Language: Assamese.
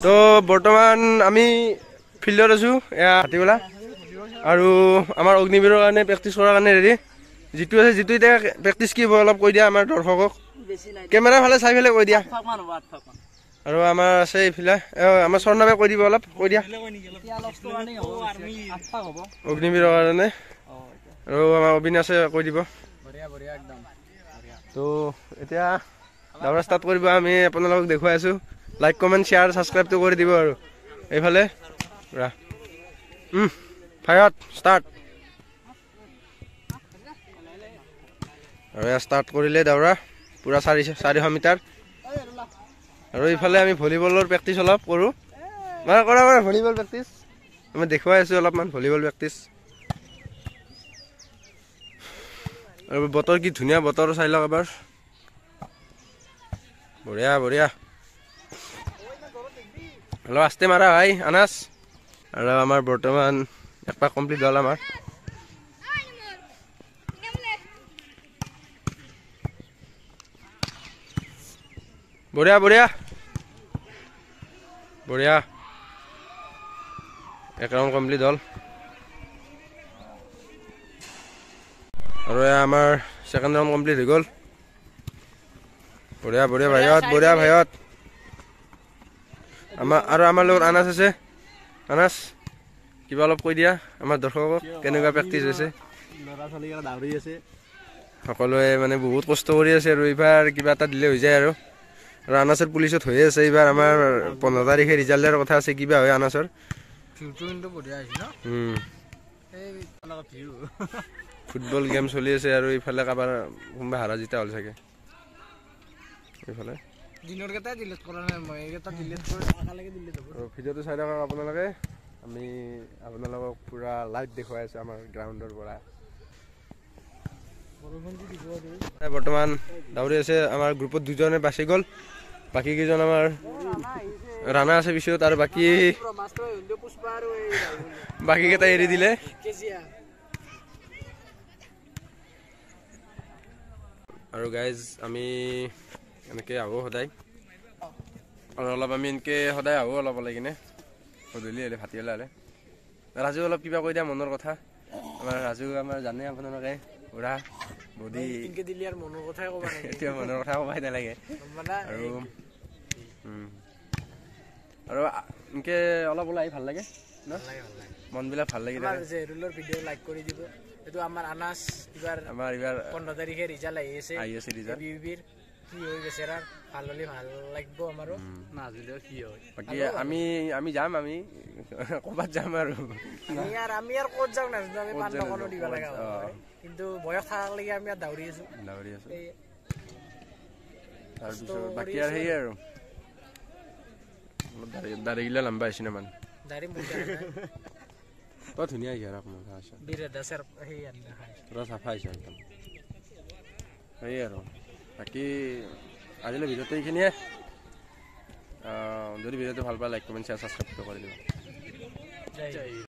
তো বৰ্তমান আমি ফিল্ডত আছোঁ এয়া হাতীবেলা। আৰু আমাৰ অগ্নিবীৰৰ কাৰণে প্ৰেক্টিচ কৰাৰ কাৰণে ৰেডি যিটো আছে যিটো এতিয়া প্ৰেক্টিচ কি অলপ কৈ দিয়া আমাৰ দৰ্শকক। কেমেৰা ফালে চাই পেলাই কৈ দিয়া। আৰু আমাৰ আছে এইফালে আমাৰ স্বৰ্ণৱে কৈ দিব অলপ কৈ দিয়া। অগ্নিবীৰৰ কাৰণে। আৰু আমাৰ অবিনাশে কৈ দিব। তো এতিয়া ষ্টাৰ্ট কৰিব আমি আপোনালোকক দেখুৱাই আছোঁ। লাইক কমেণ্ট শ্বেয়াৰ ছাবস্ক্ৰাইবটো কৰি দিব আৰু। এইফালে ৰা। ফায়াৰত ষ্টাৰ্ট আৰু ষ্টাৰ্ট কৰিলে দৌৰা পূৰা চাৰি চাৰিশ মিটাৰ। আৰু ইফালে আমি ভলীবলৰ প্ৰেক্টিচ অলপ কৰোঁ। মানে কৰা কৰা ভলীবল প্ৰেক্টিচ আমি দেখুৱাই আছোঁ অলপমান ভলীবল প্ৰেক্টিচ আৰু বতৰ কি ধুনীয়া বতৰ চাই লওক এবাৰ। বঢ়িয়া বঢ়িয়া। আস্তে মাৰা ভাই আনাছ আৰু আমাৰ বৰ্তমান এক পাক কমপ্লিট হ'ল আমাৰ। বঢ়িয়া বঢ়িয়া। বঢ়িয়া। এক ৰাউণ্ড কমপ্লিট হ'ল। আৰু আমাৰ ছেকেণ্ড ৰাউণ্ড কমপ্লিট হৈ গ'ল। বঢ়িয়া বঢ়িয়া ভাইহঁত বঢ়িয়া ভাইহঁত। আমাৰ আৰু আমাৰ লগত আনাছ আছে। আনাছ কিবা অলপ কৈ দিয়া আমাৰ দৰ্শকক কেনেকুৱা প্ৰেক্টিচ হৈছে? ল'ৰা ছোৱালীকেইটা দাউৰি আছে। সকলোৱে মানে বহুত কষ্ট কৰি আছে আৰু এইবাৰ কিবা এটা দিলে হৈ যায় আৰু। আৰু আনাচৰ পুলিচত হৈয়ে আছে এইবাৰ আমাৰ পোন্ধৰ তাৰিখে ৰিজাল্ট দিয়াৰ কথা আছে কিবা হয় আনাচৰ ফুটবল গেম চলি আছে আৰু এইফালে কাৰোবাৰ কোনোবা হাৰা জিতা হ'ল চাগে। এইফালে। দিনৰ কেইটাই ডিলিট কৰা নাই মই এইকেইটা ডিলিট কৰি একেলগে ডিলিট হ'ব ভিডিঅ'টো চাই থাকক আপোনালোকে। আমি আপোনালোকক পূৰা লাইভ দেখুৱাই আছোঁ আমাৰ গ্ৰাউণ্ডৰ পৰা। বৰ্তমান দাউৰি আছে আমাৰ গ্ৰুপত দুজনে বাচি গ'ল। বাকী কেইজন আমাৰ ৰাণা আছে পিছত আৰু বাকী মাছটো হিন্দু পুষ্পা আৰু এই বাকী কেইটা এৰি দিলে। আৰু গাইজ আমি এনেকৈ আহোঁ সদায়? আৰু অলপ আমি এনেকৈ সদায় আহোঁ অলপ ওলাই কিনে। গধূলি হ'লে ভাটিবেলা হ'লে ৰাজু অলপ কিবা কৈ দিয়া মনৰ কথা। আমাৰ ৰাজু আমাৰ জানে আপোনালোকে বুঢ়া বডি এতিয়া মনৰ কথা ক'বাই নালাগে। মানে আৰু। আৰু এনেকে অলপ ওলাই ভাল লাগে ভাল মনবিলাক ভাল লাগি আমাৰ থাকে। জেহৰুলৰ ভিডিঅ' লাইক কৰি দিব। এইটো আমাৰ আনাজ এইবাৰ আমাৰ এইবাৰ পোন্ধৰ তাৰিখে ৰিজাল্ট আহি আছে। আহি আছে ৰিজাল্ট কি হৈ গৈছে আৰু ভাল হ'লে ভাল লাগিব আমাৰো। নাজিলেও কি হয়? বাকী আমি আমি যাম আমি ক'ৰবাত যাম আৰু। আমি আৰু আমি আৰু ক'ত যাওঁ নাজানো আমি ক'ত পাণ যাওঁ দোকানো নাজানো, দিব ক'ত লগা যাওঁ, হয়। কিন্তু বয়স থকালৈকে আমি দাউৰি আছো। দাউৰি আছো। এই তাৰপিছত কষ্ট বাকী কৰি আৰু আছো সেয়ে আৰু। অলপ দাড়ি দাড়িগিলা লম্বা হৈছে না মান দাড়ি মুখা তই ধুনীয়া আহিছে আৰু আপোনাৰ। আছে বিৰাট দাসৰ সেই আনি দেখাই। পুৰা চাফা আহিছে একদম। সেয়ে আৰু। বাকী আজিলৈ ভিডিঅ'টো এইখিনিয়ে। যদি ভিডিঅ'টো ভাল পায় লাইক কমেণ্ট শ্বেয়াৰ ছাবস্ক্ৰাইবটো কৰি দিব